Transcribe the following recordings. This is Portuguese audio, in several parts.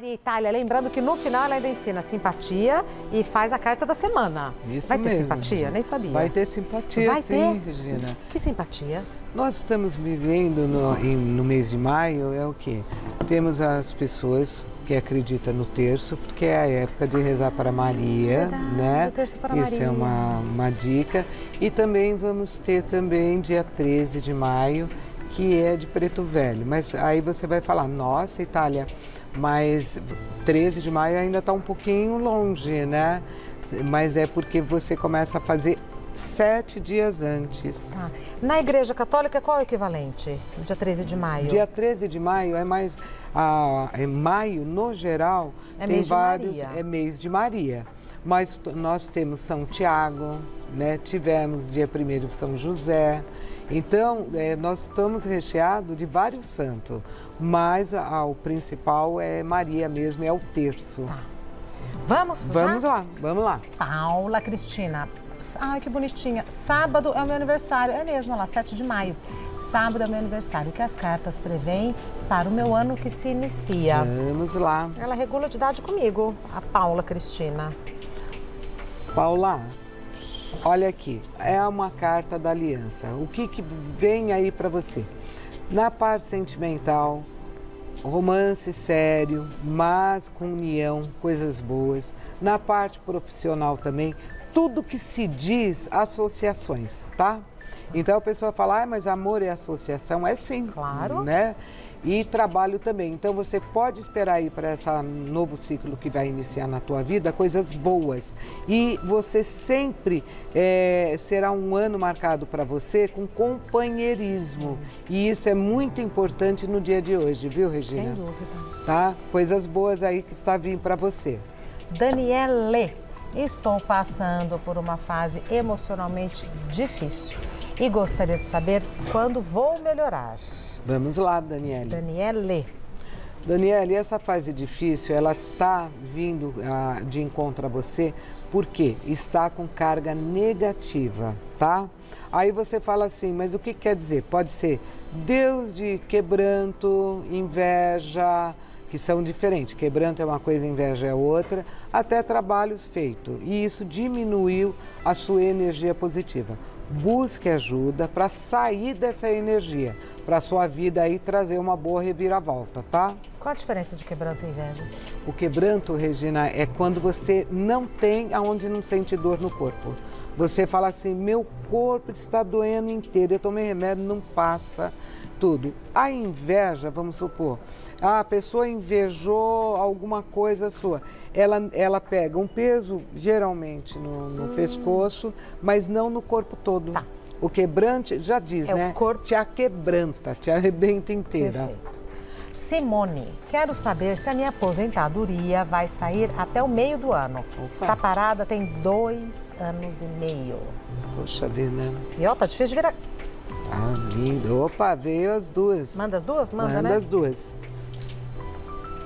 Maria Itália, lembrando que no final ela ainda ensina simpatia e faz a carta da semana. Isso Vai ter mesmo. simpatia? Nem sabia. Vai ter simpatia, Vai sim, ter? Regina. Que simpatia? Nós estamos vivendo no, no mês de maio, é o quê? Temos as pessoas que acreditam no terço, porque é a época de rezar para Maria, Verdade, né? o terço para Isso Maria. é uma, uma dica. E também vamos ter também dia 13 de maio, que é de preto velho. Mas aí você vai falar, nossa, Itália, mas 13 de maio ainda está um pouquinho longe, né? Mas é porque você começa a fazer sete dias antes. Tá. Na Igreja Católica, qual é o equivalente? Dia 13 de maio. Dia 13 de maio é mais. A, é maio, no geral, É tem mês de vários. Maria. É mês de Maria. Mas nós temos São Tiago, né? tivemos dia 1 São José. Então, é, nós estamos recheados de vários santos. Mas a- o principal é Maria mesmo, é o terço. Tá. Vamos? Vamos já? lá, vamos lá. Paula Cristina. Ai, que bonitinha. Sábado é o meu aniversário. É mesmo, olha lá, 7 de maio. Sábado é o meu aniversário. O que as cartas preveem para o meu ano que se inicia? Vamos lá. Ela regula de idade comigo, a Paula Cristina. Paula, olha aqui, é uma carta da aliança. O que, que vem aí para você? Na parte sentimental, romance sério, mas com união, coisas boas. Na parte profissional também, tudo que se diz associações, tá? Então a pessoa fala, ah, mas amor é associação, é sim. Claro. Né? E trabalho também. Então você pode esperar aí para esse novo ciclo que vai iniciar na tua vida coisas boas. E você sempre eh, será um ano marcado para você com companheirismo. E isso é muito importante no dia de hoje, viu, Regina? Sem dúvida. Tá? Coisas boas aí que está vindo para você. Daniele, estou passando por uma fase emocionalmente difícil e gostaria de saber quando vou melhorar. Vamos lá. Daniele, Daniela, e essa fase difícil, ela está vindo ah, de encontro a você porque está com carga negativa, tá? Aí você fala assim, mas o que quer dizer? Pode ser Deus de quebranto, inveja, que são diferentes. Quebranto é uma coisa, inveja é outra, até trabalhos feitos. E isso diminuiu a sua energia positiva. Busque ajuda para sair dessa energia, para a sua vida aí trazer uma boa reviravolta, tá? qual a diferença de quebranto e inveja? O quebranto, Regina, é quando você não tem aonde não sente dor no corpo. Você fala assim, meu corpo está doendo inteiro, eu tomei remédio, não passa tudo. A inveja, vamos supor, a pessoa invejou alguma coisa sua. Ela, ela pega um peso, geralmente, no, no pescoço, mas não no corpo todo. Tá. O quebrante, já diz, É o né? corpo- Te aquebranta, te arrebenta inteira. Perfeito. Simone, quero saber se a minha aposentadoria vai sair até o meio do ano. Está parada tem dois anos e meio. Poxa vida. E ó, tá difícil de virar. Ah, lindo. Opa, veio as duas. Manda as duas? Manda, Manda né? as duas.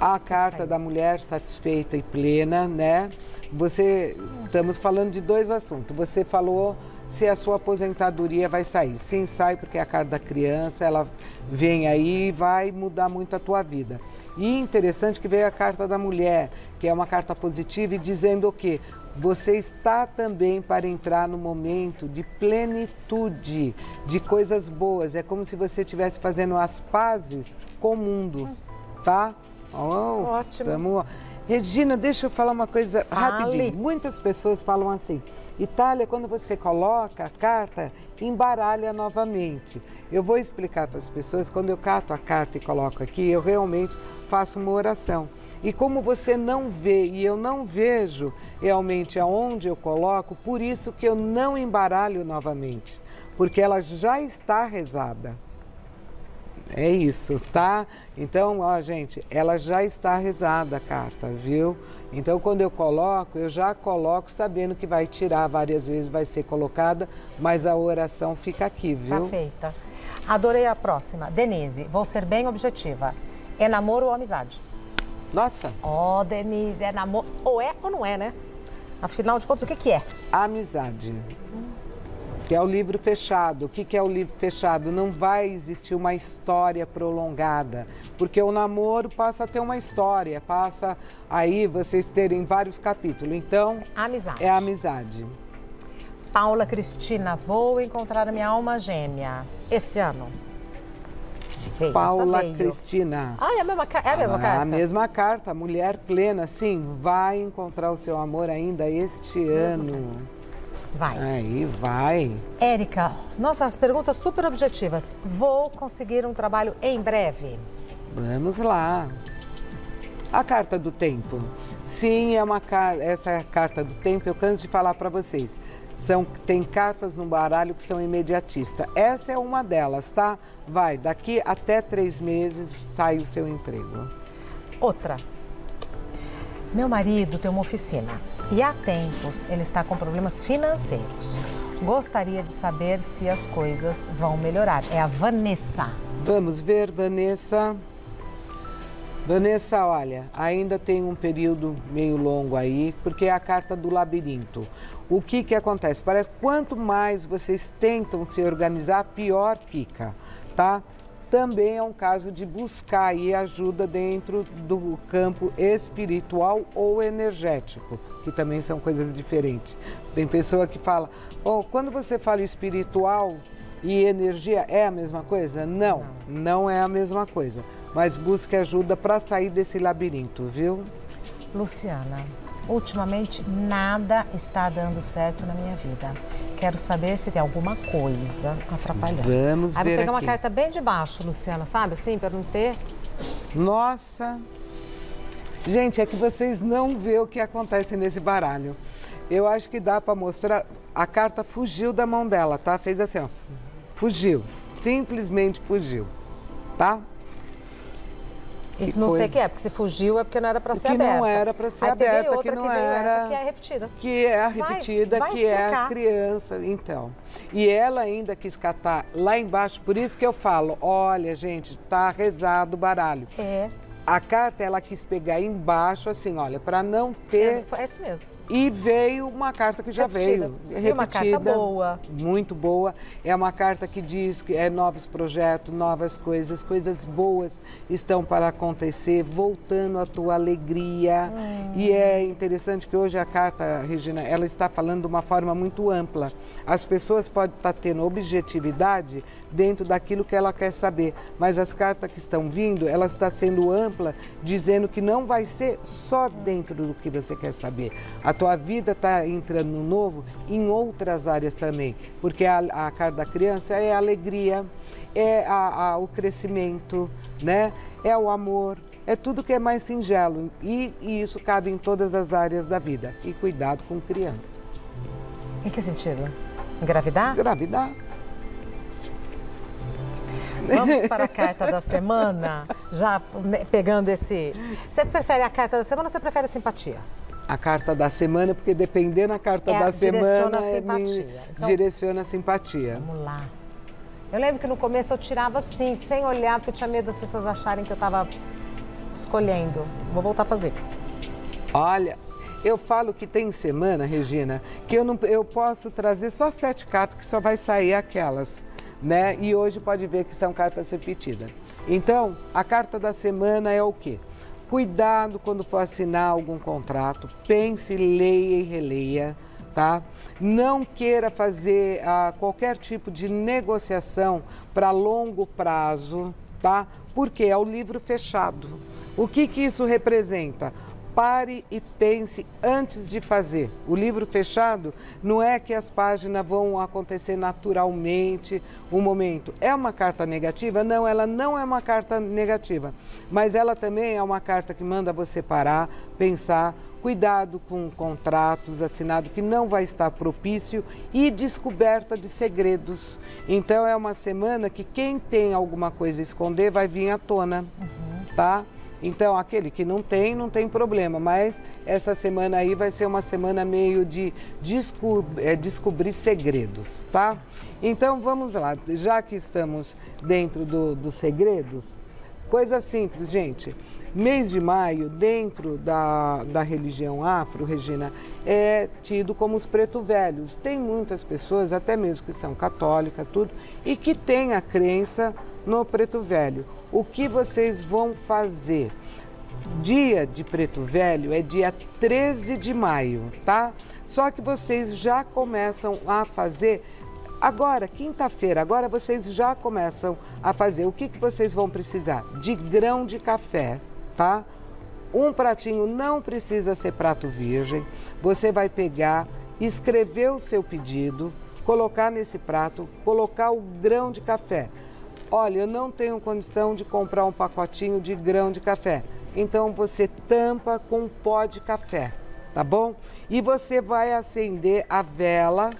A carta da mulher satisfeita e plena, né? Você, estamos falando de dois assuntos. Você falou se a sua aposentadoria vai sair. Sim, sai porque é a carta da criança, ela vem aí e vai mudar muito a tua vida. E interessante que veio a carta da mulher, que é uma carta positiva e dizendo o quê? Você está também para entrar no momento de plenitude, de coisas boas. É como se você estivesse fazendo as pazes com o mundo, tá? Oh, Ótimo. tamo- Regina, deixa eu falar uma coisa Fale. rapidinho. Muitas pessoas falam assim: Itália, quando você coloca a carta, embaralha novamente. Eu vou explicar para as pessoas, quando eu cato a carta e coloco aqui, eu realmente faço uma oração. E como você não vê e eu não vejo realmente aonde eu coloco, por isso que eu não embaralho novamente, porque ela já está rezada. É isso, tá? Então, ó, gente, ela já está rezada a carta, viu? Então, quando eu coloco, eu já coloco sabendo que vai tirar várias vezes, vai ser colocada, mas a oração fica aqui, Tá viu? feita. Adorei a próxima. Denise, vou ser bem objetiva. É namoro ou amizade? Nossa, Ó, Denise, é namoro. Ou é ou não é, né? Afinal de contas, o que, que é? amizade. que é o livro fechado. O que, que é o livro fechado? Não vai existir uma história prolongada, porque o namoro passa a ter uma história, passa aí vocês terem vários capítulos. Então, amizade. é amizade. Paula Cristina, vou encontrar minha alma gêmea esse ano. Paula Cristina. Ah, é a mesma, é a mesma ah, carta? A mesma carta, mulher plena, sim, vai encontrar o seu amor ainda este ano. Vai. Aí, vai. Érica, nossas perguntas super objetivas. Vou conseguir um trabalho em breve? Vamos lá. A carta do tempo. Sim, é uma essa é a carta do tempo, eu canso de falar para vocês. São, tem cartas no baralho que são imediatistas. Essa é uma delas, tá? Vai, daqui até três meses sai o seu emprego. Outra. Meu marido tem uma oficina e há tempos ele está com problemas financeiros. Gostaria de saber se as coisas vão melhorar. É a Vanessa. Vamos ver, Vanessa. Vanessa, olha, ainda tem um período meio longo aí, porque é a carta do labirinto. O que que acontece? Parece que quanto mais vocês tentam se organizar, pior fica, tá? também é um caso de buscar aí ajuda dentro do campo espiritual ou energético, que também são coisas diferentes. Tem pessoa que fala, oh, quando você fala espiritual e energia, é a mesma coisa? Não, não é a mesma coisa. Mas busque ajuda para sair desse labirinto, viu? Luciana, ultimamente nada está dando certo na minha vida. Quero saber se tem alguma coisa atrapalhando. Vamos Aí ver vou pegar aqui. uma carta bem de baixo, Luciana, sabe? Assim, para não ter. Nossa! Gente, é que vocês não vê o que acontece nesse baralho. Eu acho que dá para mostrar. A carta fugiu da mão dela, tá? Fez assim, ó. Fugiu. Simplesmente fugiu. Tá? Que não coisa. sei o que é, porque se fugiu é porque não era para ser que aberta. não era para ser Aí aberta, outra que não que veio era... essa que é repetida. Que é a repetida, vai, vai que explicar. é a criança, então. E ela ainda quis catar lá embaixo, por isso que eu falo, olha, gente, tá rezado o baralho. É. A carta ela quis pegar embaixo, assim, olha, para não ter. É, é isso mesmo. E veio uma carta que já repetida. veio. E Repetida. uma carta boa. Muito boa. É uma carta que diz que é novos projetos, novas coisas, coisas boas estão para acontecer, voltando a tua alegria. Hum. E é interessante que hoje a carta, Regina, ela está falando de uma forma muito ampla. As pessoas podem estar tendo objetividade dentro daquilo que ela quer saber, mas as cartas que estão vindo, ela está sendo ampla, dizendo que não vai ser só dentro do que você quer saber. A tua vida está entrando no novo em outras áreas também, porque a, a carta da criança é a alegria, é a, a, o crescimento, né? é o amor, é tudo que é mais singelo e, e isso cabe em todas as áreas da vida. E cuidado com criança. Em que sentido? Engravidar? Engravidar. Vamos para a carta da semana, já pegando esse. Você prefere a carta da semana ou você prefere a simpatia? A carta da semana, porque dependendo da carta É, da direciona semana, a é, simpatia. Então- direciona a simpatia. Vamos lá. Eu lembro que no começo eu tirava assim, sem olhar, porque eu tinha medo das pessoas acharem que eu estava escolhendo. Vou voltar a fazer. Olha, eu falo que tem semana, Regina, que eu, não, eu posso trazer só sete cartas, que só vai sair aquelas, né? E hoje pode ver que são cartas repetidas. Então, a carta da semana é o quê? Cuidado quando for assinar algum contrato, pense, leia e releia, tá? Não queira fazer ah, qualquer tipo de negociação para longo prazo, tá? Porque é o livro fechado. O que, que isso representa? Pare e pense antes de fazer. O livro fechado não é que as páginas vão acontecer naturalmente, um momento. É uma carta negativa? Não, ela não é uma carta negativa. Mas ela também é uma carta que manda você parar, pensar, cuidado com contratos assinados que não vai estar propício e descoberta de segredos. Então é uma semana que quem tem alguma coisa a esconder vai vir à tona, tá? Então, aquele que não tem, não tem problema, mas essa semana aí vai ser uma semana meio de desco é, descobrir segredos, tá? Então, vamos lá, já que estamos dentro dos do segredos, coisa simples, gente. Mês de maio, dentro da, da religião afro, Regina, é tido como os preto velhos. Tem muitas pessoas, até mesmo que são católicas, tudo, e que têm a crença no preto velho. O que vocês vão fazer? Dia de preto velho é dia 13 de maio, tá? Só que vocês já começam a fazer Agora, quinta-feira, agora vocês já começam a fazer. O que, que vocês vão precisar? De grão de café, tá? Um pratinho não precisa ser prato virgem. Você vai pegar, escrever o seu pedido, colocar nesse prato, colocar o grão de café. Olha, eu não tenho condição de comprar um pacotinho de grão de café. Então você tampa com pó de café, tá bom? E você vai acender a vela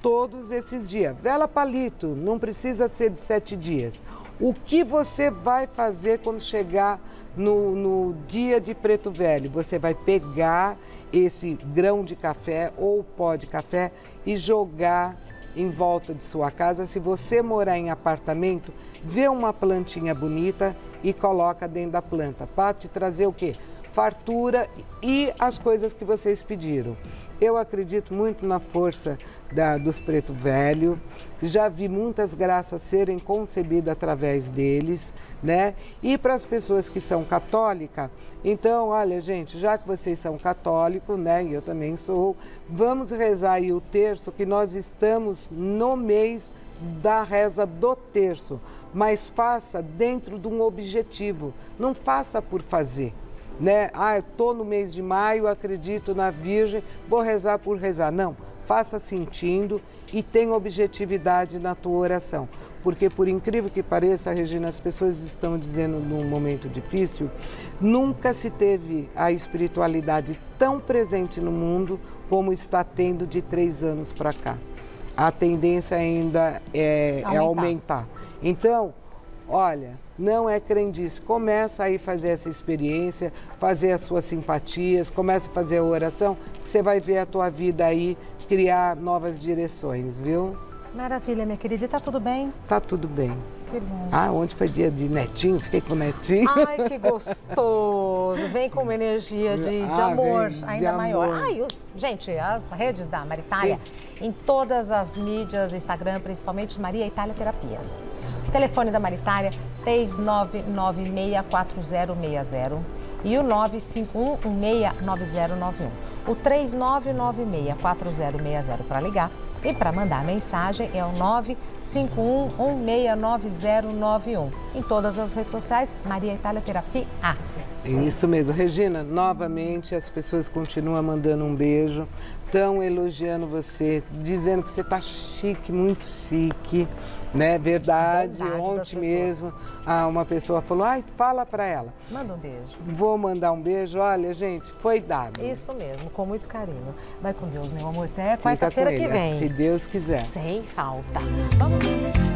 todos esses dias. Vela palito, não precisa ser de sete dias. O que você vai fazer quando chegar no, no dia de preto velho? Você vai pegar esse grão de café ou pó de café e jogar em volta de sua casa. Se você morar em apartamento, vê uma plantinha bonita e coloca dentro da planta para te trazer o quê? Fartura e as coisas que vocês pediram. Eu acredito muito na força da, dos preto velho, já vi muitas graças serem concebidas através deles, né? E para as pessoas que são católicas, então, olha, gente, já que vocês são católicos, né? E eu também sou, vamos rezar aí o terço, que nós estamos no mês da reza do terço, mas faça dentro de um objetivo, não faça por fazer né? Ah, estou no mês de maio, acredito na Virgem, vou rezar por rezar. Não, faça sentindo e tenha objetividade na tua oração. Porque, por incrível que pareça, Regina, as pessoas estão dizendo num momento difícil, nunca se teve a espiritualidade tão presente no mundo como está tendo de três anos para cá. A tendência ainda é aumentar. é aumentar. Então, Olha, não é crendice. Começa aí fazer essa experiência, fazer as suas simpatias, começa a fazer a oração, que você vai ver a tua vida aí criar novas direções, viu? Maravilha, minha querida. E tá tudo bem? Tá tudo bem. Que bom. Ah, ontem foi dia de netinho, fiquei com netinho. Ai, que gostoso. Vem com uma energia de, de ah, amor ainda de maior. Amor. Ai, os, gente, as redes da Maritália, Sim. em todas as mídias, Instagram, principalmente Maria Itália Terapias. O telefone da Maritália, 39964060 e o 951169091. O 39964060 para ligar e para mandar mensagem é o 951169091. Em todas as redes sociais, Maria Itália Terapia As. Isso mesmo. Regina, novamente as pessoas continuam mandando um beijo, estão elogiando você, dizendo que você está chique, muito chique, né? Verdade. Verdade Ontem mesmo ah, uma pessoa falou, ai, fala para ela. Manda um beijo. Vou mandar um beijo. Olha, gente, foi dado. Isso mesmo, com muito carinho. Vai com Deus, meu amor. Até quarta-feira que vem. Se Deus quiser. Sem falta. Vamos